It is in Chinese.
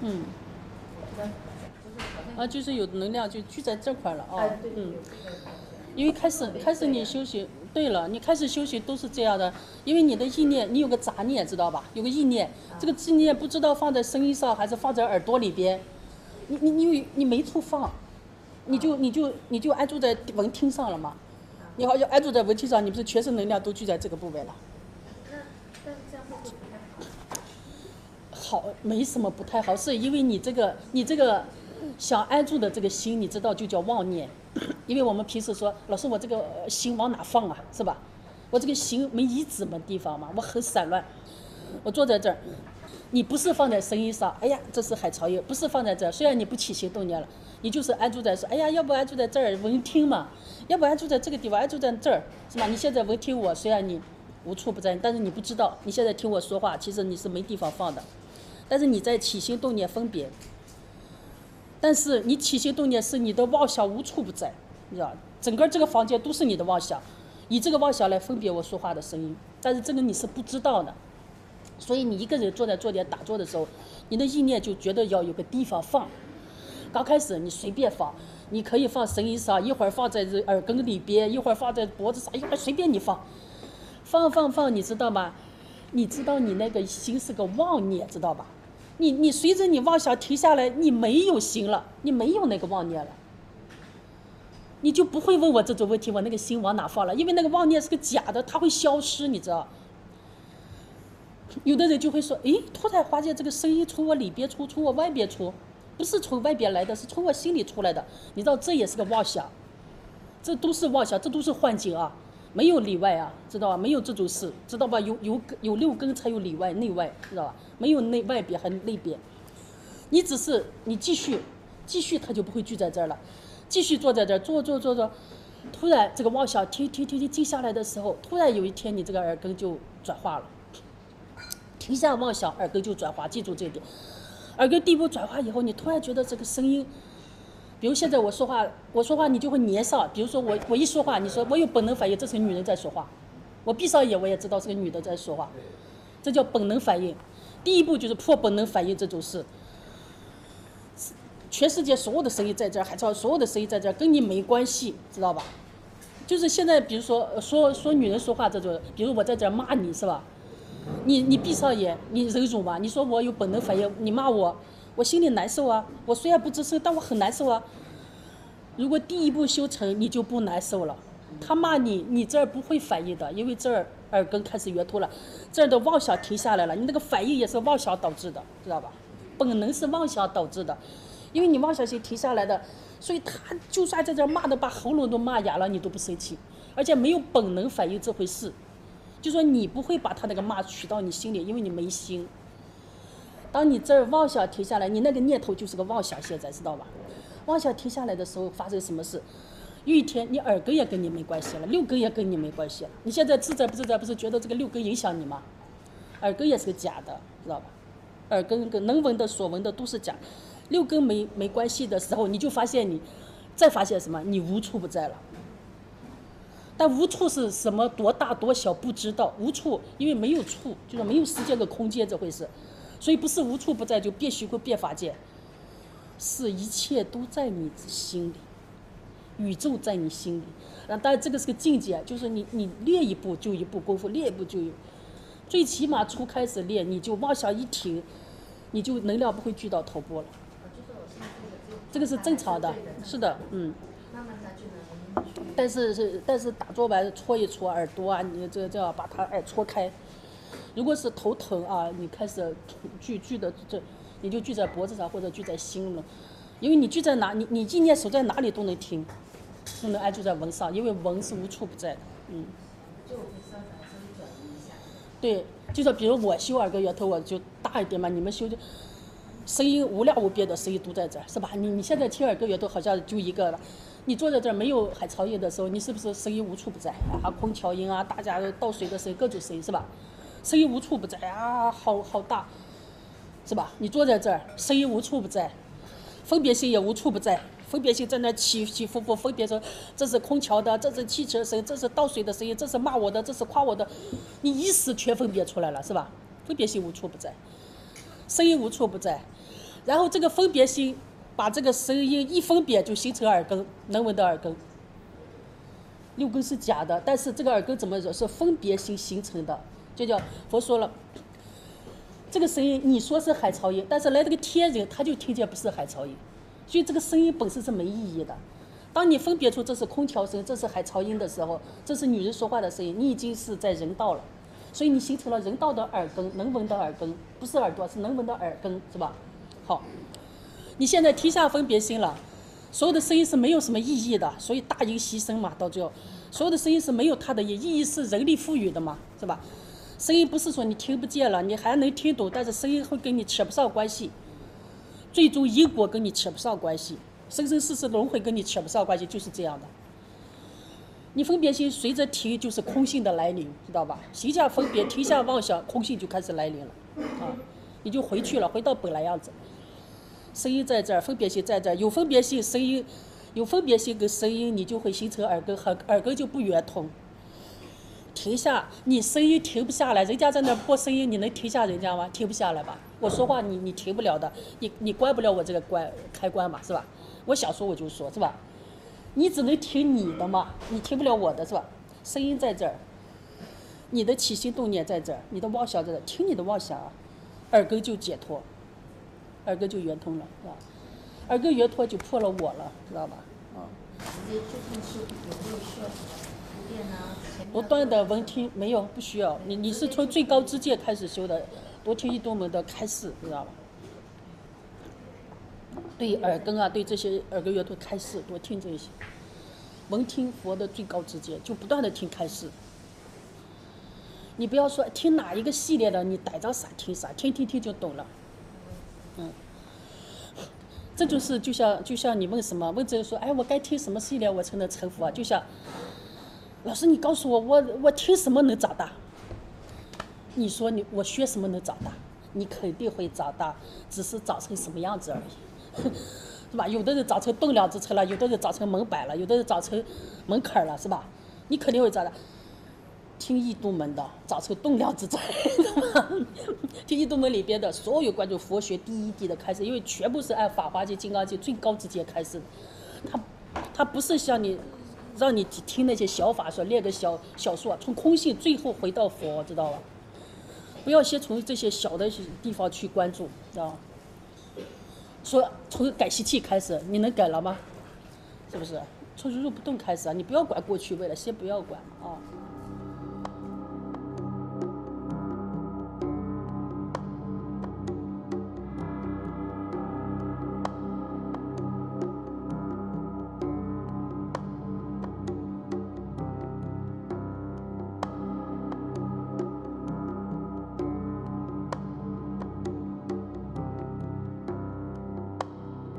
嗯，啊，就是有能量就聚在这块了啊嗯。因为开始开始你休息，对了，你开始休息都是这样的，因为你的意念，你有个杂念，知道吧？有个意念，这个意念不知道放在声音上还是放在耳朵里边，你你你你没处放，你就你就你就安住在闻听上了嘛，你好像安住在闻听上，你不是全身能量都聚在这个部位了？那但是这样会不会不太好？好，没什么不太好，是因为你这个你这个想安住的这个心，你知道就叫妄念，因为我们平时说，老师我这个心往哪放啊，是吧？我这个心没一指么地方嘛，我很散乱，我坐在这儿，你不是放在声音上，哎呀，这是海潮音，不是放在这儿，虽然你不起心动念了，你就是安住在说，哎呀，要不安住在这儿闻听嘛，要不安住在这个地方，安住在这儿，是吧？你现在闻听我，虽然你无处不在，但是你不知道，你现在听我说话，其实你是没地方放的。但是你在起心动念分别，但是你起心动念是你的妄想无处不在，你知道，整个这个房间都是你的妄想，以这个妄想来分别我说话的声音，但是这个你是不知道的，所以你一个人坐在坐垫打坐的时候，你的意念就觉得要有个地方放，刚开始你随便放，你可以放声音上，一会儿放在这耳根里边，一会儿放在脖子上，一会儿随便你放，放放放，你知道吗？你知道你那个心是个妄念，知道吧？你你随着你妄想停下来，你没有心了，你没有那个妄念了，你就不会问我这种问题，我那个心往哪放了？因为那个妄念是个假的，它会消失，你知道？有的人就会说，诶，突然发现这个声音从我里边出，从我外边出，不是从外边来的，是从我心里出来的。你知道这也是个妄想，这都是妄想，这都是幻境啊。没有里外啊，知道吧？没有这种事，知道吧？有有有六根才有里外内外，知道吧？没有内外边还内边。你只是你继续继续，它就不会聚在这儿了。继续坐在这儿，坐坐坐坐，突然这个妄想停停停停静下来的时候，突然有一天你这个耳根就转化了。停下妄想，耳根就转化，记住这一点。耳根第一步转化以后，你突然觉得这个声音。比如现在我说话，我说话你就会粘上。比如说我我一说话，你说我有本能反应，这是个女人在说话。我闭上眼我也知道是个女的在说话，这叫本能反应。第一步就是破本能反应这种事。全世界所有的声音在这儿，海潮所有的声音在这儿，跟你没关系，知道吧？就是现在，比如说说说女人说话这种，比如我在这儿骂你是吧？你你闭上眼，你忍住吧。你说我有本能反应，你骂我。我心里难受啊！我虽然不吱声，但我很难受啊。如果第一步修成，你就不难受了。他骂你，你这儿不会反应的，因为这儿耳根开始圆通了，这儿的妄想停下来了，你那个反应也是妄想导致的，知道吧？本能是妄想导致的，因为你妄想心停下来的，所以他就算在这儿骂的把喉咙都骂哑了，你都不生气，而且没有本能反应这回事，就说你不会把他那个骂取到你心里，因为你没心。当你这儿妄想停下来，你那个念头就是个妄想，现在知道吧？妄想停下来的时候发生什么事？有一天你耳根也跟你没关系了，六根也跟你没关系了。你现在自在不自在？不是觉得这个六根影响你吗？耳根也是个假的，知道吧？耳根跟能闻的、所闻的都是假，六根没没关系的时候，你就发现你，再发现什么？你无处不在了。但无处是什么多大多小不知道，无处因为没有处，就是没有时间和空间这回事。所以不是无处不在就变虚空变法界，是一切都在你心里，宇宙在你心里。啊，当然这个是个境界，就是你你练一步就一步功夫，练一步就有，最起码初开始练，你就妄想一停，你就能量不会聚到头部了。这个是正常的，是的，嗯。但是是但是打坐完搓一搓耳朵啊，你这这样把它耳搓开。如果是头疼啊，你开始聚聚的这，你就聚在脖子上或者聚在心了，因为你聚在哪，你你意念守在哪里都能听，都能安住在闻上，因为闻是无处不在的，嗯。就转一下。对，就说比如我修耳根圆头，我就大一点嘛，你们修就声音无量无边的声音都在这儿，是吧？你你现在听耳根圆头好像就一个了，你坐在这儿没有海潮音的时候，你是不是声音无处不在啊？空调音啊，大家倒水的声音，各种声音是吧？声音无处不在啊，好好大，是吧？你坐在这儿，声音无处不在，分别心也无处不在，分别心在那起起伏伏，分别说这是空调的，这是汽车声，这是倒水的声音，这是骂我的，这是夸我的，你一时全分别出来了，是吧？分别心无处不在，声音无处不在，然后这个分别心把这个声音一分别就形成耳根，能闻的耳根。六根是假的，但是这个耳根怎么是分别心形成的？就叫佛说了，这个声音你说是海潮音，但是来这个天人他就听见不是海潮音，所以这个声音本身是没意义的。当你分别出这是空调声，这是海潮音的时候，这是女人说话的声音，你已经是在人道了，所以你形成了人道的耳根，能闻的耳根，不是耳朵，是能闻的耳根，是吧？好，你现在停下分别心了。所有的声音是没有什么意义的，所以大音牺牲嘛，到最后，所有的声音是没有它的意义，意义是人力赋予的嘛，是吧？声音不是说你听不见了，你还能听懂，但是声音会跟你扯不上关系，最终因果跟你扯不上关系，生生世世轮回跟你扯不上关系，就是这样的。你分别心随着停，就是空性的来临，知道吧？心下分别，停下妄想，空性就开始来临了，啊，你就回去了，回到本来样子。声音在这儿，分别心在这儿，有分别心，声音有分别心跟声音，你就会形成耳根，和耳根就不圆通。停下，你声音停不下来，人家在那播声音，你能停下人家吗？停不下来吧？我说话你你停不了的，你你关不了我这个关开关嘛，是吧？我想说我就说，是吧？你只能听你的嘛，你听不了我的是吧？声音在这儿，你的起心动念在这儿，你的妄想在这儿，听你的妄想，耳根就解脱。耳根就圆通了，是吧？耳根圆脱就破了我了，知道吧？啊。直不？断的闻听没有不需要，你你是从最高之界开始修的，多听一多门的开示，知道吧？对耳根啊，对这些耳根圆通开示，多听这些，闻听佛的最高之界，就不断的听开示。你不要说听哪一个系列的，你逮着啥听啥，听听听就懂了。嗯，这就是就像就像你问什么问这个说，哎，我该听什么系列我才能成佛啊？就像老师，你告诉我，我我听什么能长大？你说你我学什么能长大？你肯定会长大，只是长成什么样子而已，是吧？有的人长成栋梁之才了，有的人长成门板了，有的人长成门槛了，是吧？你肯定会长大。听异度门的，长成栋梁之才，听异度门里边的所有关注佛学第一地的开始，因为全部是按《法华经》《金刚经》最高之阶开始的，他他不是像你让你听那些小法说练个小小说，从空性最后回到佛，知道吧？不要先从这些小的地方去关注，知道说从改习气开始，你能改了吗？是不是？从入不动开始啊，你不要管过去为了，先不要管啊。